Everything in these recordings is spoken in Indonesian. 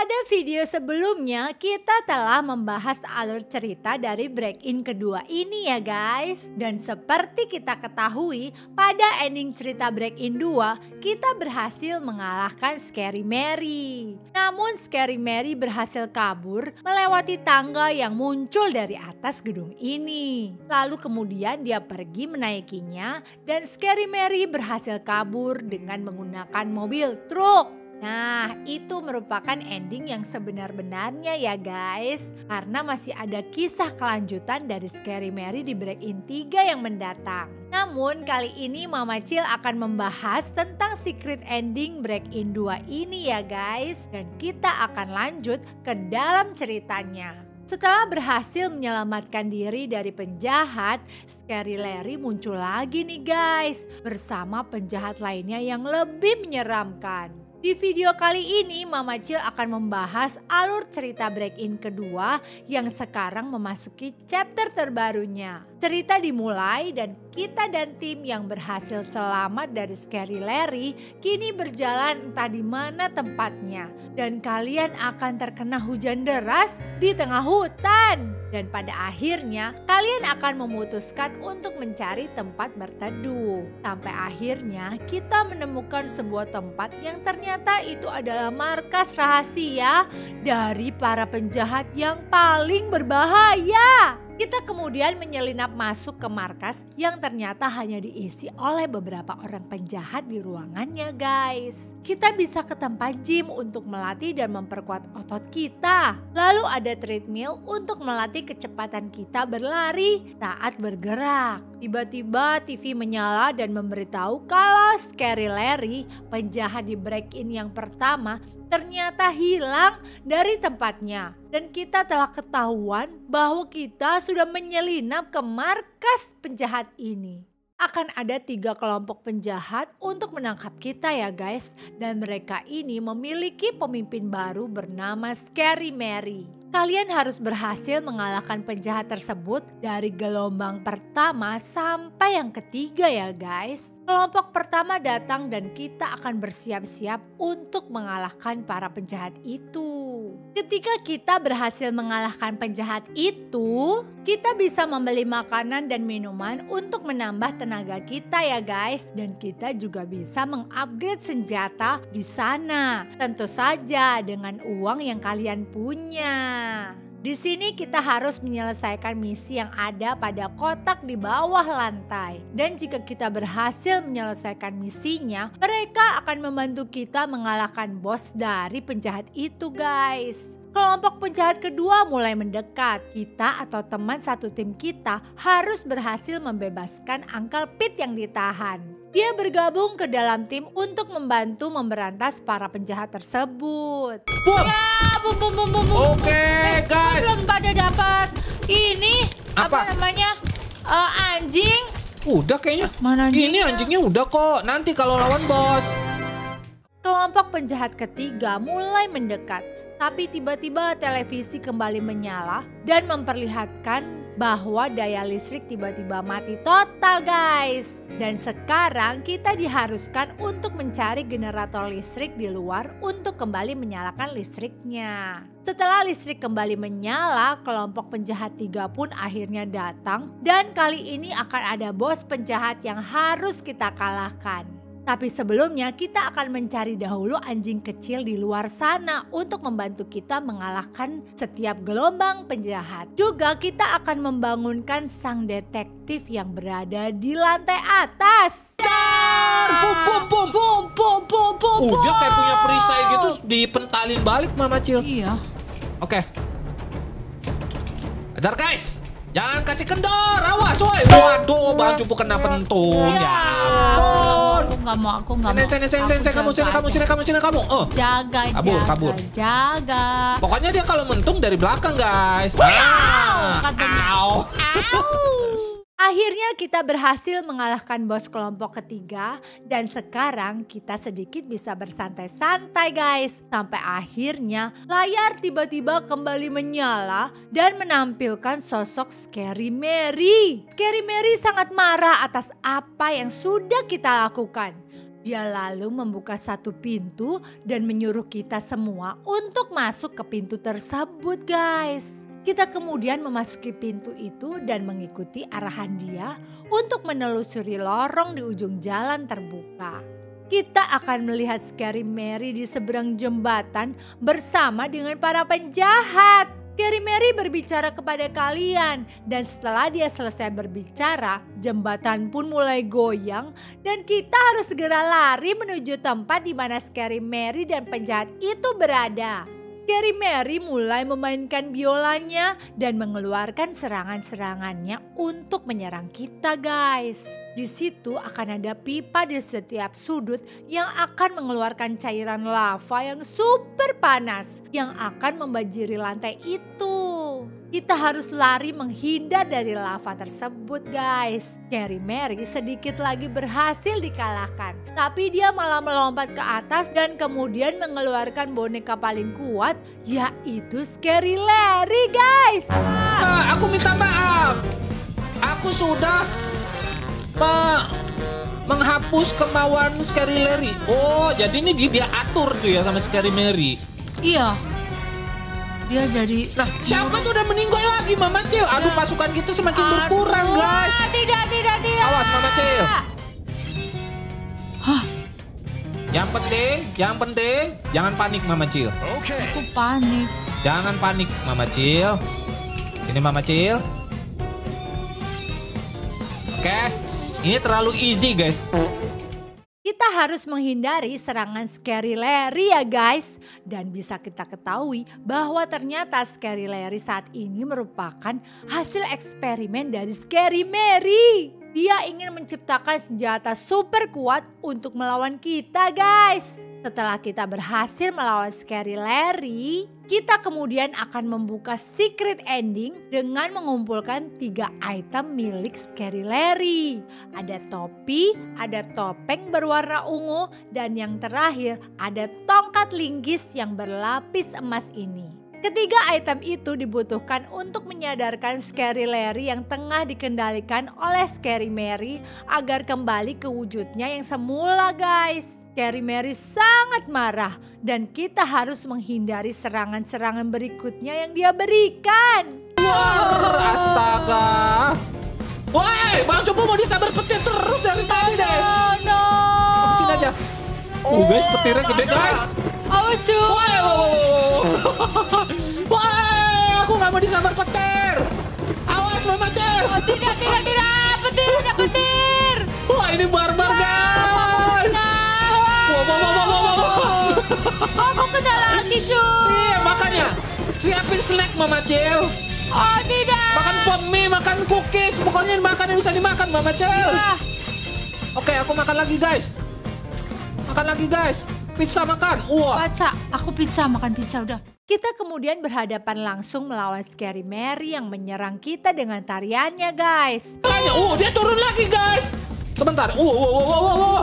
Pada video sebelumnya kita telah membahas alur cerita dari break-in kedua ini ya guys. Dan seperti kita ketahui pada ending cerita break-in 2 kita berhasil mengalahkan Scary Mary. Namun Scary Mary berhasil kabur melewati tangga yang muncul dari atas gedung ini. Lalu kemudian dia pergi menaikinya dan Scary Mary berhasil kabur dengan menggunakan mobil truk. Nah, itu merupakan ending yang sebenar-benarnya ya guys. Karena masih ada kisah kelanjutan dari Scary Mary di Break In 3 yang mendatang. Namun kali ini Mama Cil akan membahas tentang secret ending Break In 2 ini ya guys. Dan kita akan lanjut ke dalam ceritanya. Setelah berhasil menyelamatkan diri dari penjahat, Scary Larry muncul lagi nih guys bersama penjahat lainnya yang lebih menyeramkan. Di video kali ini Mama Cil akan membahas alur cerita break-in kedua yang sekarang memasuki chapter terbarunya. Cerita dimulai dan kita dan tim yang berhasil selamat dari Scary Larry kini berjalan entah di mana tempatnya. Dan kalian akan terkena hujan deras di tengah hutan. Dan pada akhirnya kalian akan memutuskan untuk mencari tempat berteduh. Sampai akhirnya kita menemukan sebuah tempat yang ternyata itu adalah markas rahasia dari para penjahat yang paling berbahaya. Kita kemudian menyelinap masuk ke markas yang ternyata hanya diisi oleh beberapa orang penjahat di ruangannya guys. Kita bisa ke tempat gym untuk melatih dan memperkuat otot kita. Lalu ada treadmill untuk melatih kecepatan kita berlari saat bergerak. Tiba-tiba TV menyala dan memberitahu kalau Scary Larry, penjahat di break-in yang pertama, ternyata hilang dari tempatnya. Dan kita telah ketahuan bahwa kita sudah menyelinap ke markas penjahat ini. Akan ada tiga kelompok penjahat untuk menangkap kita ya guys. Dan mereka ini memiliki pemimpin baru bernama Scary Mary. Kalian harus berhasil mengalahkan penjahat tersebut dari gelombang pertama sampai yang ketiga ya guys. Kelompok pertama datang dan kita akan bersiap-siap untuk mengalahkan para penjahat itu. Ketika kita berhasil mengalahkan penjahat itu, kita bisa membeli makanan dan minuman untuk menambah tenaga kita ya guys. Dan kita juga bisa mengupgrade senjata di sana. Tentu saja dengan uang yang kalian punya. Di sini kita harus menyelesaikan misi yang ada pada kotak di bawah lantai. Dan jika kita berhasil menyelesaikan misinya, mereka akan membantu kita mengalahkan bos dari penjahat itu guys. Kelompok penjahat kedua mulai mendekat. Kita atau teman satu tim kita harus berhasil membebaskan Uncle Pete yang ditahan. Dia bergabung ke dalam tim untuk membantu memberantas para penjahat tersebut. Bom. Ya, bum bum bum bum. bum. Oke, Eh, guys. Belum pada dapat ini apa, Apa? namanya? Eh, anjing. Udah kayaknya. Mana Ini anjingnya? anjingnya udah kok. Nanti kalau lawan bos. Kelompok penjahat ketiga mulai mendekat, tapi tiba-tiba televisi kembali menyala dan memperlihatkan bahwa daya listrik tiba-tiba mati total guys. Dan sekarang kita diharuskan untuk mencari generator listrik di luar untuk kembali menyalakan listriknya. Setelah listrik kembali menyala, kelompok penjahat tiga pun akhirnya datang dan kali ini akan ada bos penjahat yang harus kita kalahkan. Tapi sebelumnya kita akan mencari dahulu anjing kecil di luar sana untuk membantu kita mengalahkan setiap gelombang penjahat. Juga kita akan membangunkan sang detektif yang berada di lantai atas. Dar, bum bum bum. Bum bum bum bum. Udah kayak punya perisai gitu dipentalin balik Mama Cil. Iya. Oke. Ajar guys. Jangan kasih kendor. Awas woi. Waduh, bang cupu kena pentung. Ya ampun. Nggak mau, aku nggak mau. sini sini sini kamu sini kamu sini kamu sini kamu. Oh. Jaga, Kabur, jaga, kabur. jaga. Pokoknya dia kalau mentung dari belakang guys. Wow, Ah. katanya. Au. Akhirnya kita berhasil mengalahkan bos kelompok ketiga dan sekarang kita sedikit bisa bersantai-santai guys. Sampai akhirnya layar tiba-tiba kembali menyala dan menampilkan sosok Scary Mary. Scary Mary sangat marah atas apa yang sudah kita lakukan. Dia lalu membuka satu pintu dan menyuruh kita semua untuk masuk ke pintu tersebut, guys. Kita kemudian memasuki pintu itu dan mengikuti arahan dia untuk menelusuri lorong di ujung jalan terbuka. Kita akan melihat Scary Mary di seberang jembatan bersama dengan para penjahat. Scary Mary berbicara kepada kalian dan setelah dia selesai berbicara, jembatan pun mulai goyang dan kita harus segera lari menuju tempat di mana Scary Mary dan penjahat itu berada. Scary Mary mulai memainkan biolanya dan mengeluarkan serangan-serangannya untuk menyerang kita guys. Di situ akan ada pipa di setiap sudut yang akan mengeluarkan cairan lava yang super panas yang akan membanjiri lantai itu. Kita harus lari menghindar dari lava tersebut guys. Carrie Mary sedikit lagi berhasil dikalahkan. Tapi dia malah melompat ke atas dan kemudian mengeluarkan boneka paling kuat yaitu Scary Larry guys. Ah, aku minta maaf. Aku sudah me menghapus kemauan Scary Larry. Oh, jadi ini dia, dia atur tuh ya sama Scary Mary. Iya, dia jadi Nah, siapa tuh udah meninggal lagi Mama Cil? Aduh, pasukan kita semakin berkurang, Aduh, guys. Tidak, tidak, tidak. Awas Mama Cil. Hah, Yang penting, yang penting jangan panik Mama Cil. aku panik. Jangan panik Mama Cil. Sini Mama Cil. Oke, ini terlalu easy guys. Harus menghindari serangan Scary Larry ya guys. Dan bisa kita ketahui bahwa ternyata Scary Larry saat ini merupakan hasil eksperimen dari Scary Mary. Dia ingin menciptakan senjata super kuat untuk melawan kita guys. Setelah kita berhasil melawan Scary Larry, kita kemudian akan membuka secret ending dengan mengumpulkan tiga item milik Scary Larry. Ada topi, ada topeng berwarna ungu, dan yang terakhir ada tongkat linggis yang berlapis emas ini. Ketiga item itu dibutuhkan untuk menyadarkan Scary Larry yang tengah dikendalikan oleh Scary Mary agar kembali ke wujudnya yang semula guys. Scary Mary sangat marah dan kita harus menghindari serangan-serangan berikutnya yang dia berikan. Wah, astaga. Woi, Bang Cupu mau disabar petir terus dari tadi deh. Oh no. Sini aja. Oh guys, petirnya gede guys. Awas cu. Woi, woi, aku nggak mau disambar petir. Awas Mama. Oh, tidak, tidak, tidak. Petir, ada petir. Wah ini barbar guys. Wow, wow, wow, wow, wow, wow. Oh, kok kena lagi cu. Iya makanya siapin snack Mama Cil. Oh tidak. Makan pop mie, makan cookies, pokoknya makan yang bisa dimakan Mama Cil. Ah, Oke, aku makan lagi guys. Makan lagi guys. Pizza makan. Wah. Pizza, aku pizza makan pizza udah. Kita kemudian berhadapan langsung melawan Scary Mary yang menyerang kita dengan tariannya guys. Makanya, uh, dia turun lagi guys. Sebentar. Uh, uh, uh, uh, uh, uh.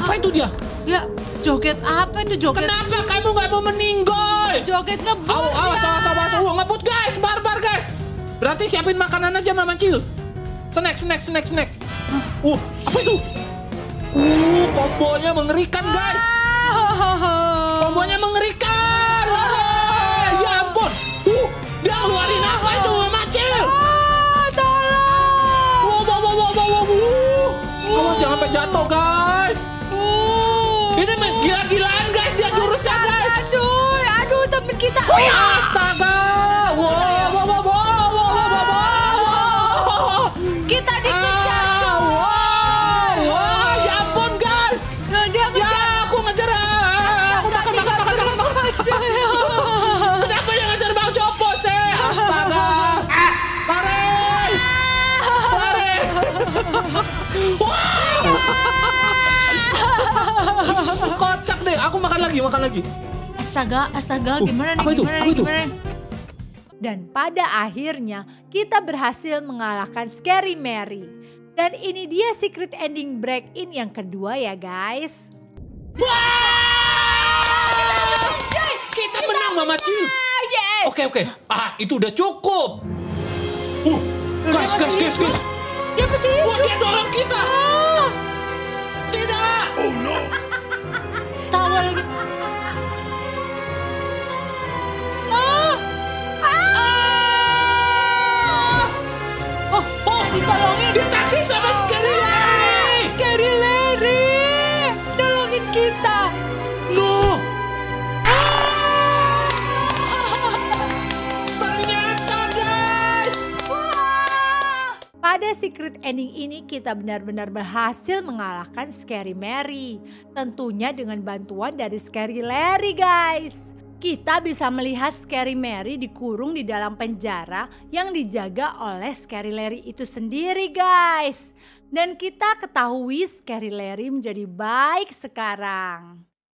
Apa itu dia? Ya, joget apa itu joget? Kenapa kamu nggak mau meninggal? Joget ngebut Awas, awas, ya. awas, awas. Uh, ngebut guys, barbar guys. Berarti siapin makanan aja Mama Cil. Snack, snack, snack, snack. Uh, apa itu? Uh, kombonya mengerikan guys. Kombonya mengerikan. Lari. Ya ampun. Uh, dia ngeluarin apa itu Mama Cil? Oh, tolong. Wow, wow, wow, wow, wow, wow. Awas jangan sampai jatuh guys. Uh. Ini gila-gilaan guys dia jurusnya guys. Aduh, aduh temen kita. Wih, lagi, makan lagi. Astaga, astaga, Uh, gimana nih, apa itu? gimana Apa nih, itu? gimana? Dan pada akhirnya kita berhasil mengalahkan Scary Mary. Dan ini dia secret ending break in yang kedua ya guys. Wah! Kita menang Mama Cil. yes. Oke oke. Ah itu udah cukup. Uh, gas gas gas gas. Dia masih Wah dia dorong kita. Ah. Tidak. Tawa lagi. Pada secret ending ini kita benar-benar berhasil mengalahkan Scary Mary. Tentunya dengan bantuan dari Scary Larry guys. Kita bisa melihat Scary Mary dikurung di dalam penjara yang dijaga oleh Scary Larry itu sendiri guys. Dan kita ketahui Scary Larry menjadi baik sekarang.